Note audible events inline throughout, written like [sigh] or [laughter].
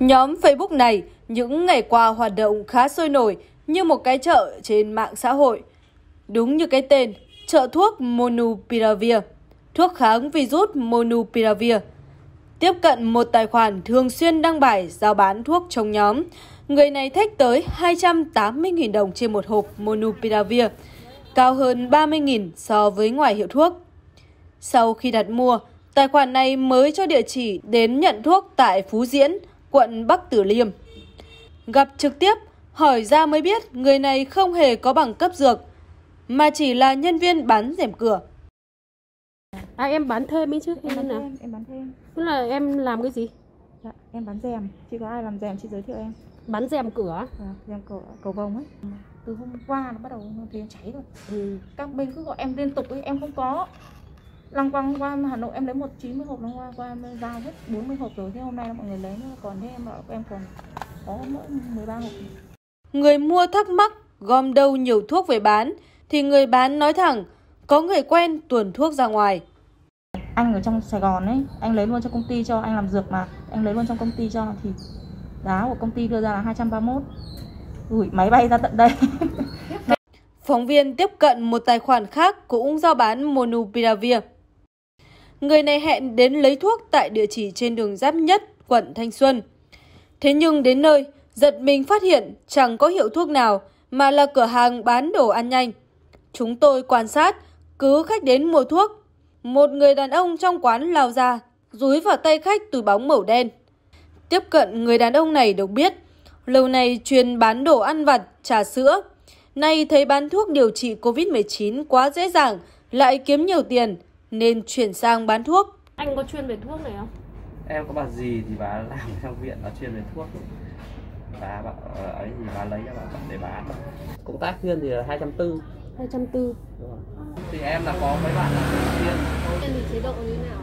Nhóm Facebook này những ngày qua hoạt động khá sôi nổi như một cái chợ trên mạng xã hội. Đúng như cái tên, chợ thuốc Monupiravir, thuốc kháng virus Monupiravir. Tiếp cận một tài khoản thường xuyên đăng bài giao bán thuốc trong nhóm. Người này thách tới 280.000 đồng trên một hộp Monupiravir, cao hơn 30.000 so với ngoài hiệu thuốc. Sau khi đặt mua, tài khoản này mới cho địa chỉ đến nhận thuốc tại Phú Diễn, quận Bắc Từ Liêm. Gặp trực tiếp, hỏi ra mới biết người này không hề có bằng cấp dược, mà chỉ là nhân viên bán rèm cửa. À em bán thêm ấy chứ em bán nào? thêm em bán thêm Tức là em làm cái gì? dạ, em bán rèm chị có ai làm rèm chị giới thiệu em Bán rèm cửa. à, rèm cầu cầu vồng ấy từ hôm qua nó bắt đầu thấy cháy rồi ừ. các bên cứ gọi em liên tục ấy em không có lăng quăng qua Hà Nội em lấy một 90 hộp lăng qua qua em giao hết 40 hộp rồi. Thế hôm nay mọi người lấy nữa. Còn thế em bảo em còn có mỗi 13 hộp. Người mua thắc mắc gom đâu nhiều thuốc về bán, thì người bán nói thẳng, có người quen tuồn thuốc ra ngoài. anh ở trong Sài Gòn ấy anh lấy luôn cho công ty cho anh làm dược mà. Anh lấy luôn trong công ty cho thì giá của công ty đưa ra là 231 gửi máy bay ra tận đây. [laughs] Phóng viên tiếp cận một tài khoản khác cũng giao bán Monupiravir. Người này hẹn đến lấy thuốc tại địa chỉ trên đường Giáp Nhất, quận Thanh Xuân. Thế nhưng đến nơi, giật mình phát hiện chẳng có hiệu thuốc nào mà là cửa hàng bán đồ ăn nhanh. Chúng tôi quan sát, cứ khách đến mua thuốc. Một người đàn ông trong quán lao ra, dúi vào tay khách túi bóng màu đen. Tiếp cận người đàn ông này được biết, lâu nay chuyên bán đồ ăn vặt, trà sữa. Nay thấy bán thuốc điều trị Covid-19 quá dễ dàng, lại kiếm nhiều tiền, nên chuyển sang bán thuốc. Anh có chuyên về thuốc này không? em có bà gì thì bà làm ở [laughs] trong viện nó chuyên về thuốc. Bà bảo ờ, ấy thì bà lấy cho bà để bán cộng tác viên thì là hai trăm tư. 240. thì em là có mấy bạn là tác viên. Em thì chế độ như nào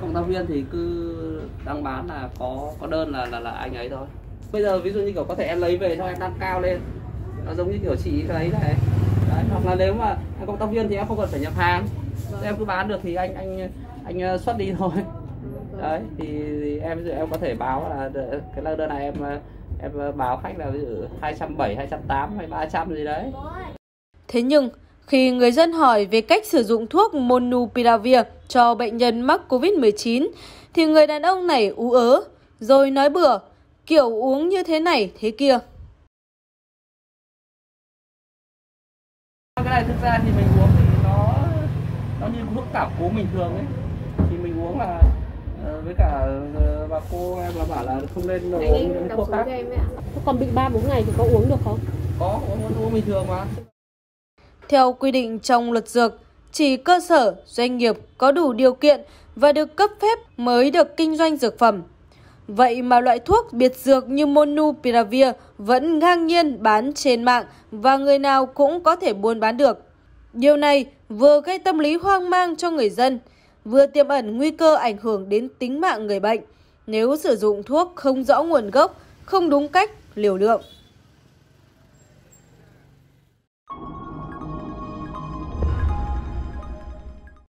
cộng tác viên thì cứ đăng bán là có có đơn là là là anh ấy thôi. Bây giờ ví dụ như kiểu có thể em lấy về cho em đăng cao lên. Nó giống như kiểu chị lấy này. Đấy, hoặc là nếu mà em cộng tác viên thì em không cần phải nhập hàng em cứ bán được thì anh anh anh ờ, xuất đi thôi. Đấy thì, thì em ví dụ em có thể báo là cái đơn này em ờ, em ờ, báo khách là ví dụ 270, 280 hay 300 gì đấy. Thế nhưng, khi người dân hỏi về cách sử dụng thuốc Monupiravir cho bệnh nhân mắc COVID-19, thì người đàn ông này ú ớ, rồi nói bừa, kiểu uống như thế này thế kia. cái này thực ra thì mình uống nó như thuốc cảm cúm bình thường ấy thì mình uống là ờ, với cả ờ, bà cô em là bảo là không nên uống những thuốc khác Còn bị 3 4 ngày thì có uống được không? có uống uống bình thường mà Theo quy định trong luật dược, chỉ cơ sở, doanh nghiệp có đủ điều kiện và được cấp phép mới được kinh doanh dược phẩm. Vậy mà loại thuốc biệt dược như Monupiravir vẫn ngang nhiên bán trên mạng và người nào cũng có thể buôn bán được. Điều này vừa gây tâm lý hoang mang cho người dân, vừa tiềm ẩn nguy cơ ảnh hưởng đến tính mạng người bệnh nếu sử dụng thuốc không rõ nguồn gốc, không đúng cách, liều lượng.